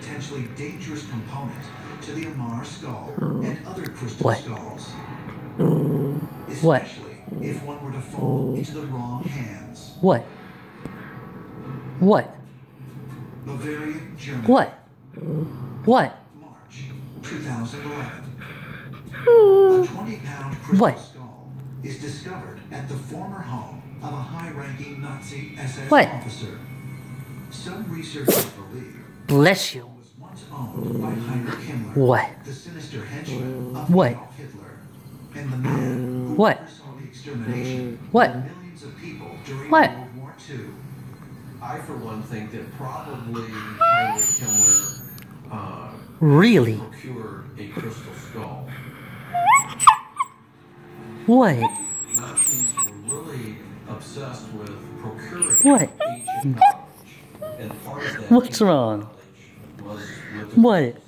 potentially dangerous component to the Amar skull hmm. and other crystal What? skulls. Hmm. What? Especially if one were to fall hmm. into the wrong hands. What? What? Bavarian, Germany. What? What? March 2011. A 20 pound crystal What? skull is discovered at the former home of a high ranking Nazi SS What? officer. Some researchers believe Bless you. it was once owned by Heinrich Himmler, What? the sinister henchman of What? Adolf Hitler, and the man who What? oversaw the extermination What? of millions of people during What? World War II. I, for one, think that probably Heinrich Himmler uh, Really? procured a crystal skull. What? Nazis were really obsessed with procuring What? ancient knowledge. And part of that What's wrong? knowledge was with What? crystals.